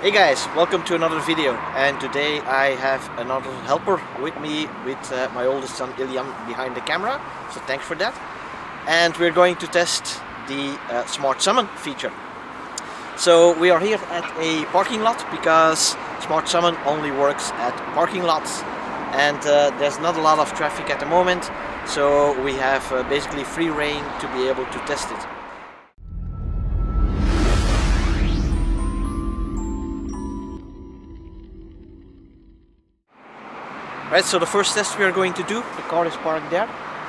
Hey guys, welcome to another video and today I have another helper with me with uh, my oldest son Iliam behind the camera, so thanks for that. And we're going to test the uh, Smart Summon feature. So we are here at a parking lot because Smart Summon only works at parking lots and uh, there's not a lot of traffic at the moment so we have uh, basically free reign to be able to test it. Right, so the first test we are going to do, the car is parked there.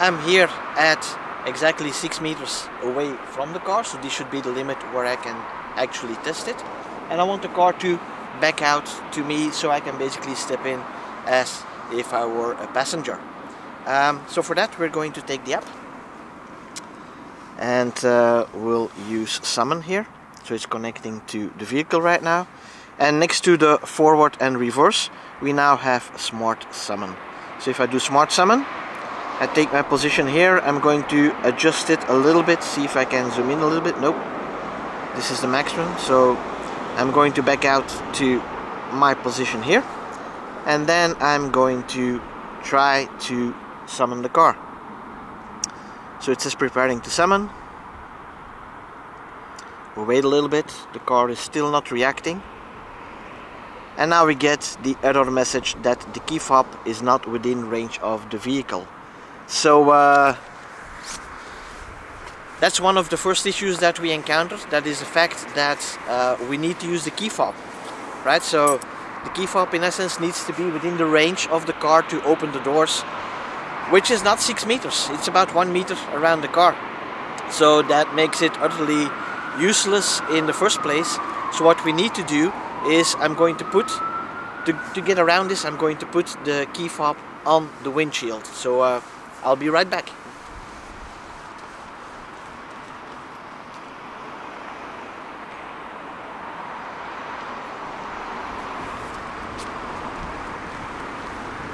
I'm here at exactly 6 meters away from the car, so this should be the limit where I can actually test it. And I want the car to back out to me so I can basically step in as if I were a passenger. Um, so for that we're going to take the app and uh, we'll use summon here. So it's connecting to the vehicle right now. And next to the forward and reverse, we now have smart summon. So if I do smart summon, I take my position here, I'm going to adjust it a little bit, see if I can zoom in a little bit. Nope, this is the maximum. So I'm going to back out to my position here. And then I'm going to try to summon the car. So it says preparing to summon. We'll wait a little bit, the car is still not reacting and now we get the error message that the key fob is not within range of the vehicle. So uh, that's one of the first issues that we encountered that is the fact that uh, we need to use the key fob right? So the key fob in essence needs to be within the range of the car to open the doors which is not six meters. It's about one meter around the car. So that makes it utterly useless in the first place. So what we need to do is I'm going to put, to, to get around this, I'm going to put the key fob on the windshield. So uh, I'll be right back.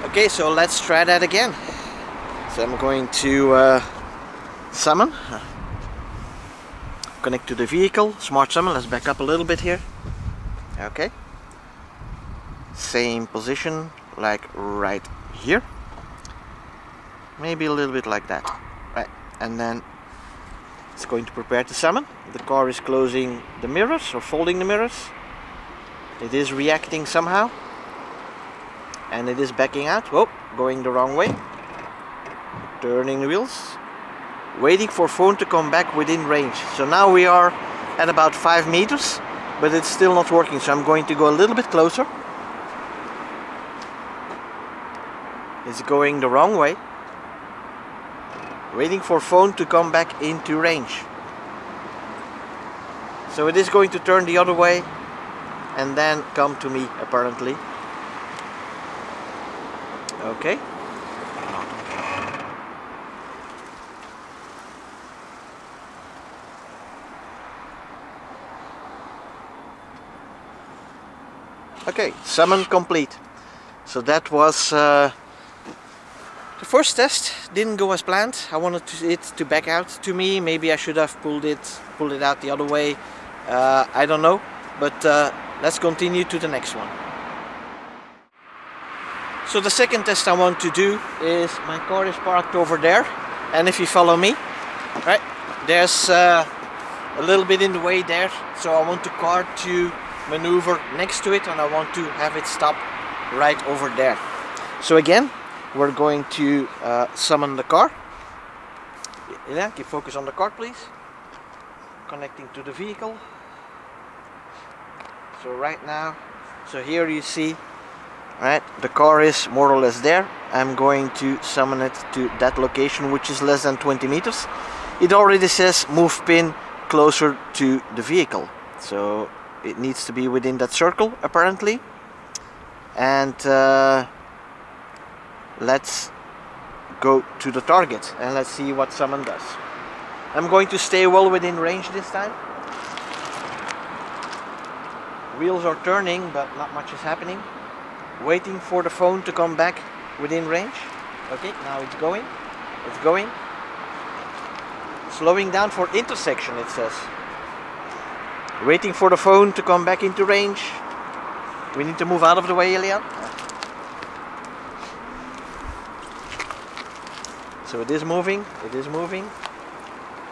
Okay, so let's try that again. So I'm going to uh, summon, connect to the vehicle, smart summon, let's back up a little bit here okay. Same position like right here. Maybe a little bit like that. Right and then it's going to prepare to summon the car is closing the mirrors or folding the mirrors. It is reacting somehow. And it is backing out. Oh going the wrong way. Turning the wheels. Waiting for phone to come back within range. So now we are at about five meters but it's still not working so I'm going to go a little bit closer. It's going the wrong way. Waiting for phone to come back into range. So it is going to turn the other way and then come to me apparently. Okay Okay, summon complete. So that was uh, the first test. Didn't go as planned. I wanted to, it to back out to me. Maybe I should have pulled it, pulled it out the other way. Uh, I don't know. But uh, let's continue to the next one. So the second test I want to do is my car is parked over there, and if you follow me, right, there's uh, a little bit in the way there. So I want the car to maneuver next to it and I want to have it stop right over there. So again, we're going to uh, summon the car. Yeah, keep focus on the car please. Connecting to the vehicle. So right now, so here you see, right, the car is more or less there. I'm going to summon it to that location which is less than 20 meters. It already says move pin closer to the vehicle. So it needs to be within that circle apparently. And uh, let's go to the target and let's see what summon does. I'm going to stay well within range this time. Wheels are turning but not much is happening. Waiting for the phone to come back within range. Okay now it's going. It's going. Slowing down for intersection it says Waiting for the phone to come back into range. We need to move out of the way, Elian. So it is moving, it is moving.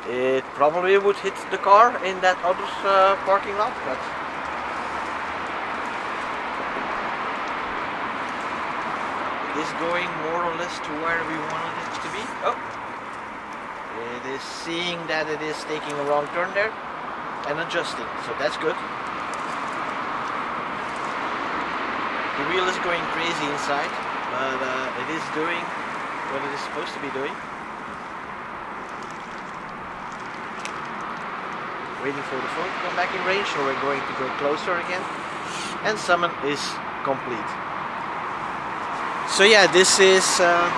It probably would hit the car in that other uh, parking lot, but it is going more or less to where we wanted it to be. Oh, it is seeing that it is taking a wrong turn there and adjusting, so that's good. The wheel is going crazy inside, but uh, it is doing what it is supposed to be doing. Waiting for the phone to come back in range, so we're going to go closer again. And summon is complete. So yeah, this is uh,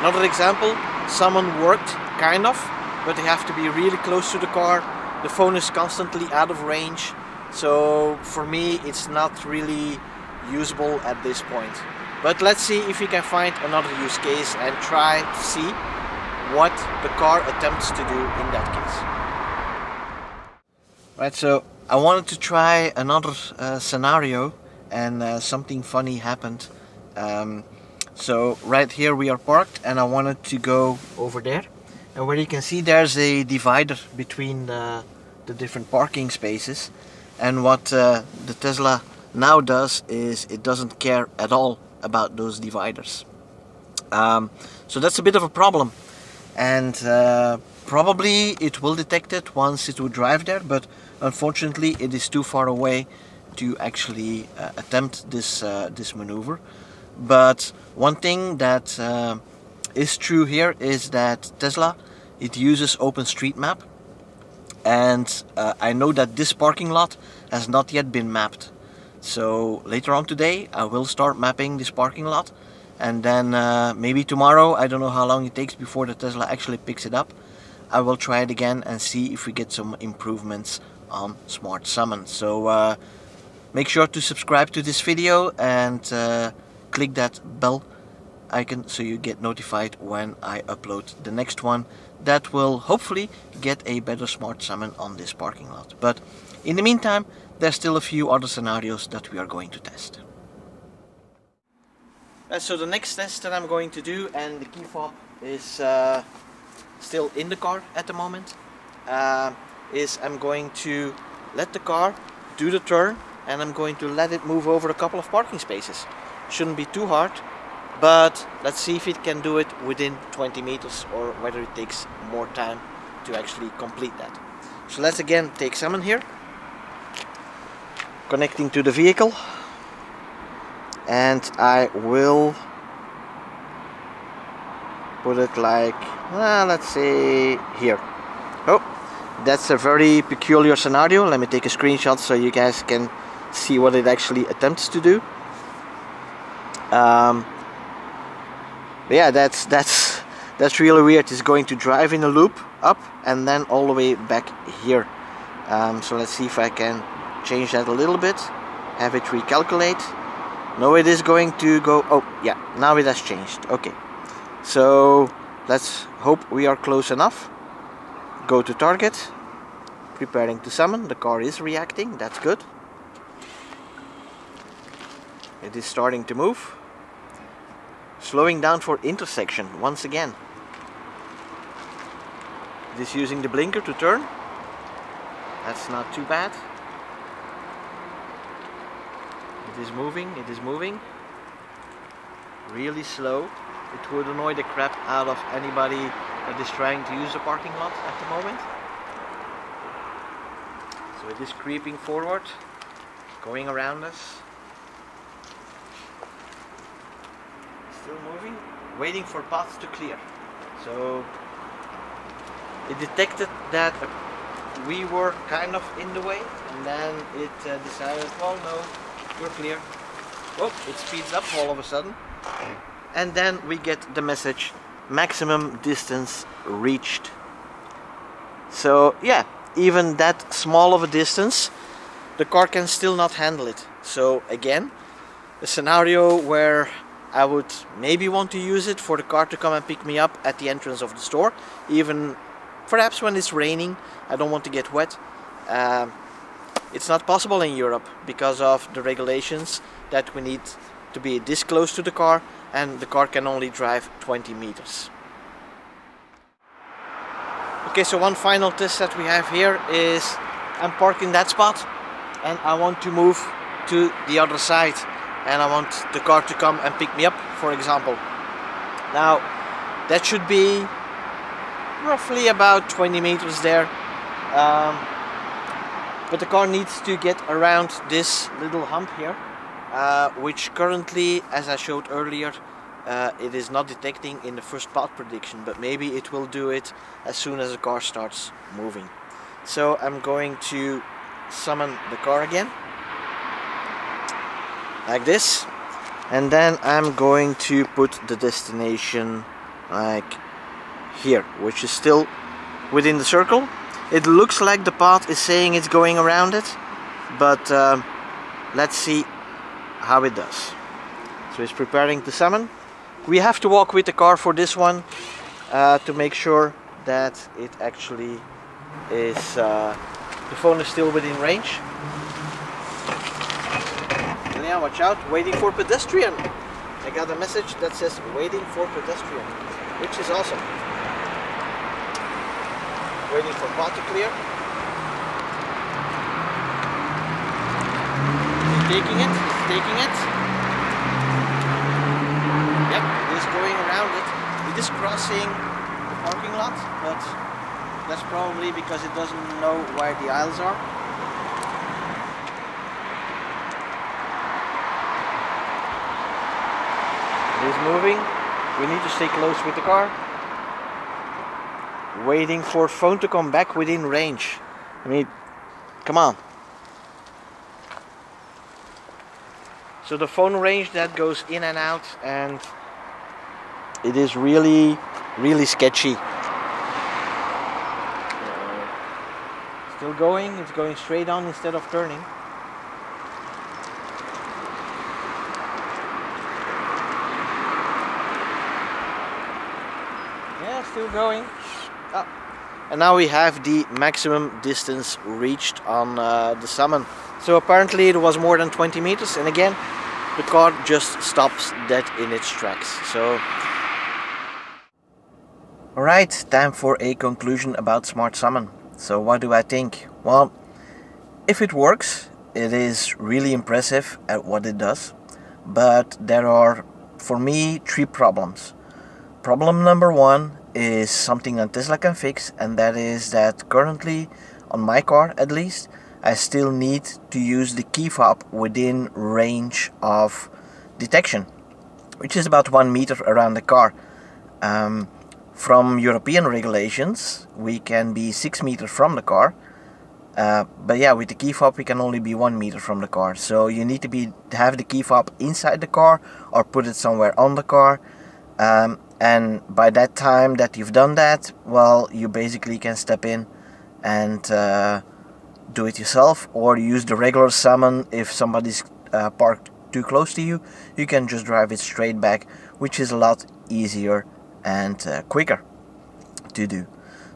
another example. Summon worked, kind of, but you have to be really close to the car. The phone is constantly out of range. So for me, it's not really usable at this point. But let's see if we can find another use case and try to see what the car attempts to do in that case. Right, so I wanted to try another uh, scenario and uh, something funny happened. Um, so right here we are parked and I wanted to go over there. And where you can see there's a divider between the, the different parking spaces. And what uh, the Tesla now does is it doesn't care at all about those dividers. Um, so that's a bit of a problem and uh, probably it will detect it once it would drive there but unfortunately it is too far away to actually uh, attempt this uh, this maneuver but one thing that uh, is true here is that Tesla it uses OpenStreetMap and uh, I know that this parking lot has not yet been mapped so later on today I will start mapping this parking lot and then uh, maybe tomorrow, I don't know how long it takes before the Tesla actually picks it up. I will try it again and see if we get some improvements on Smart Summon. So uh, make sure to subscribe to this video and uh, click that bell icon so you get notified when I upload the next one that will hopefully get a better Smart Summon on this parking lot. But in the meantime, there's still a few other scenarios that we are going to test. Uh, so the next test that I'm going to do, and the key fob is uh, still in the car at the moment, uh, is I'm going to let the car do the turn and I'm going to let it move over a couple of parking spaces. Shouldn't be too hard, but let's see if it can do it within 20 meters or whether it takes more time to actually complete that. So let's again take summon here. Connecting to the vehicle. And I will put it like well, let's say here. Oh that's a very peculiar scenario. Let me take a screenshot so you guys can see what it actually attempts to do. Um, yeah that's that's that's really weird. It's going to drive in a loop up and then all the way back here. Um, so let's see if I can change that a little bit have it recalculate. No it is going to go oh yeah now it has changed. Okay. So let's hope we are close enough. Go to target. Preparing to summon. The car is reacting. That's good. It is starting to move slowing down for intersection once again is using the blinker to turn that's not too bad it is moving, it is moving. Really slow. It would annoy the crap out of anybody that is trying to use the parking lot at the moment. So it is creeping forward, going around us. Still moving, waiting for paths to clear. So it detected that we were kind of in the way and then it uh, decided, well no, we're clear. Oh, it speeds up all of a sudden. And then we get the message, maximum distance reached. So yeah, even that small of a distance, the car can still not handle it. So again, a scenario where I would maybe want to use it for the car to come and pick me up at the entrance of the store, even perhaps when it's raining, I don't want to get wet. Um, it's not possible in Europe because of the regulations that we need to be this close to the car and the car can only drive 20 meters. Okay, so one final test that we have here is I'm parking that spot and I want to move to the other side and I want the car to come and pick me up, for example. Now, that should be roughly about 20 meters there. Um, but the car needs to get around this little hump here uh, which currently as I showed earlier uh, it is not detecting in the first path prediction but maybe it will do it as soon as the car starts moving so I'm going to summon the car again like this and then I'm going to put the destination like here which is still within the circle it looks like the path is saying it's going around it, but um, let's see how it does. So it's preparing to summon. We have to walk with the car for this one uh, to make sure that it actually is, uh, the phone is still within range. Yeah, watch out, waiting for pedestrian. I got a message that says waiting for pedestrian, which is awesome waiting for path to clear. He's taking it, he's taking it. Yep, he's going around it. It is crossing the parking lot, but that's probably because it doesn't know where the aisles are. Is moving. We need to stay close with the car waiting for phone to come back within range. I mean, come on. So the phone range that goes in and out and it is really, really sketchy. Uh, still going, it's going straight on instead of turning. Yeah, still going. Oh. And now we have the maximum distance reached on uh, the summon. So apparently it was more than 20 meters and again the car just stops dead in its tracks. So Alright, time for a conclusion about Smart Summon. So what do I think? Well, if it works, it is really impressive at what it does. But there are, for me, three problems. Problem number one is something that Tesla can fix and that is that currently on my car at least I still need to use the key fob within range of detection which is about one meter around the car. Um, from European regulations we can be six meters from the car uh, but yeah with the key fob we can only be one meter from the car. So you need to be have the key fob inside the car or put it somewhere on the car. Um, and by that time that you've done that well you basically can step in and uh, do it yourself or use the regular summon if somebody's uh, parked too close to you. You can just drive it straight back which is a lot easier and uh, quicker to do.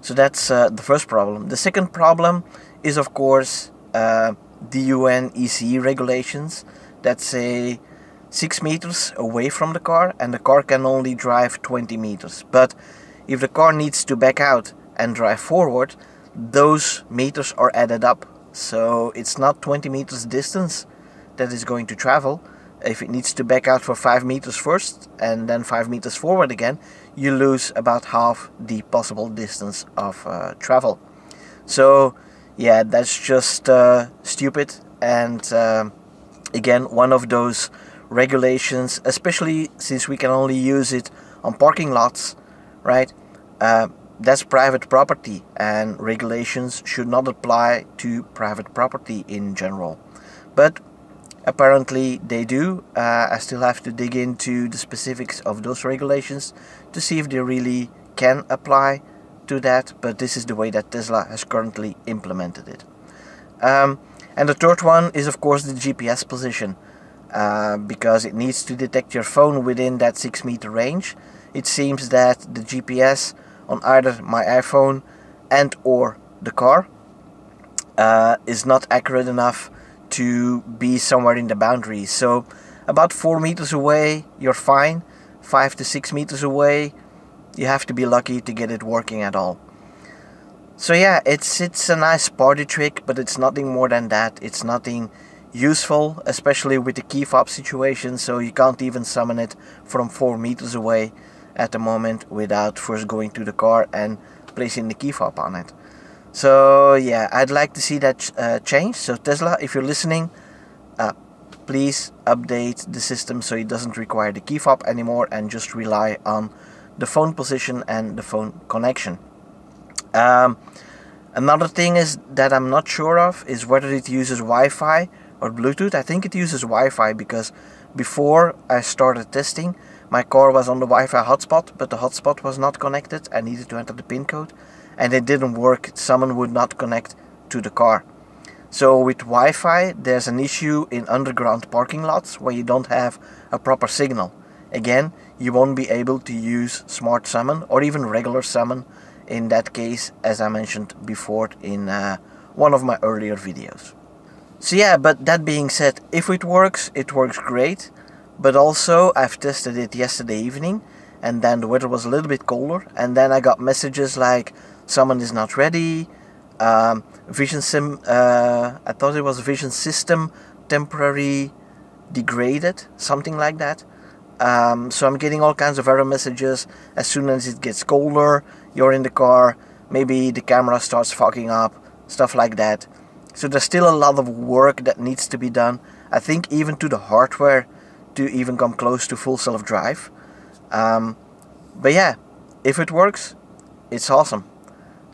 So that's uh, the first problem. The second problem is of course uh, the UN regulations that say 6 meters away from the car and the car can only drive 20 meters. But if the car needs to back out and drive forward, those meters are added up. So it's not 20 meters distance that is going to travel. If it needs to back out for 5 meters first and then 5 meters forward again, you lose about half the possible distance of uh, travel. So yeah, that's just uh, stupid and uh, again one of those regulations, especially since we can only use it on parking lots, right? Uh, that's private property and regulations should not apply to private property in general. But apparently they do. Uh, I still have to dig into the specifics of those regulations to see if they really can apply to that, but this is the way that Tesla has currently implemented it. Um, and the third one is of course the GPS position. Uh, because it needs to detect your phone within that 6 meter range. It seems that the GPS on either my iPhone and or the car uh, is not accurate enough to be somewhere in the boundary. So about 4 meters away you're fine, 5 to 6 meters away you have to be lucky to get it working at all. So yeah, it's it's a nice party trick, but it's nothing more than that. It's nothing useful, especially with the key fob situation, so you can't even summon it from 4 meters away at the moment without first going to the car and placing the key fob on it. So yeah, I'd like to see that uh, change. So Tesla, if you're listening, uh, please update the system so it doesn't require the key fob anymore and just rely on the phone position and the phone connection. Um, another thing is that I'm not sure of is whether it uses Wi-Fi or Bluetooth. I think it uses Wi-Fi because before I started testing, my car was on the Wi-Fi hotspot, but the hotspot was not connected. I needed to enter the pin code, and it didn't work. Summon would not connect to the car. So with Wi-Fi, there's an issue in underground parking lots where you don't have a proper signal. Again, you won't be able to use Smart Summon or even regular Summon in that case as I mentioned before in uh, one of my earlier videos. So yeah, but that being said, if it works, it works great. But also, I've tested it yesterday evening, and then the weather was a little bit colder, and then I got messages like, summon is not ready, um, Vision Sim, uh, I thought it was Vision System temporary degraded, something like that. Um, so I'm getting all kinds of error messages as soon as it gets colder, you're in the car, maybe the camera starts fogging up, stuff like that. So there's still a lot of work that needs to be done. I think even to the hardware to even come close to full self-drive. Um, but yeah, if it works, it's awesome.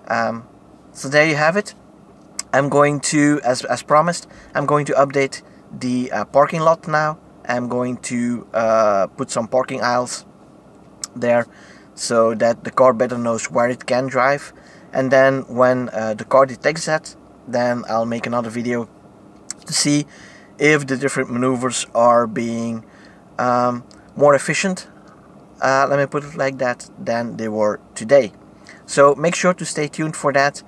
Um, so there you have it. I'm going to, as, as promised, I'm going to update the uh, parking lot now I'm going to uh, put some parking aisles there so that the car better knows where it can drive and then when uh, the car detects that then I'll make another video to see if the different maneuvers are being um, more efficient uh, let me put it like that than they were today so make sure to stay tuned for that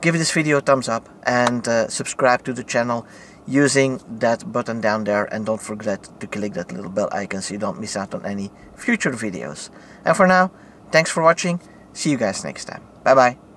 give this video a thumbs up and uh, subscribe to the channel using that button down there and don't forget to click that little bell icon so you don't miss out on any future videos. And for now, thanks for watching, see you guys next time. Bye bye.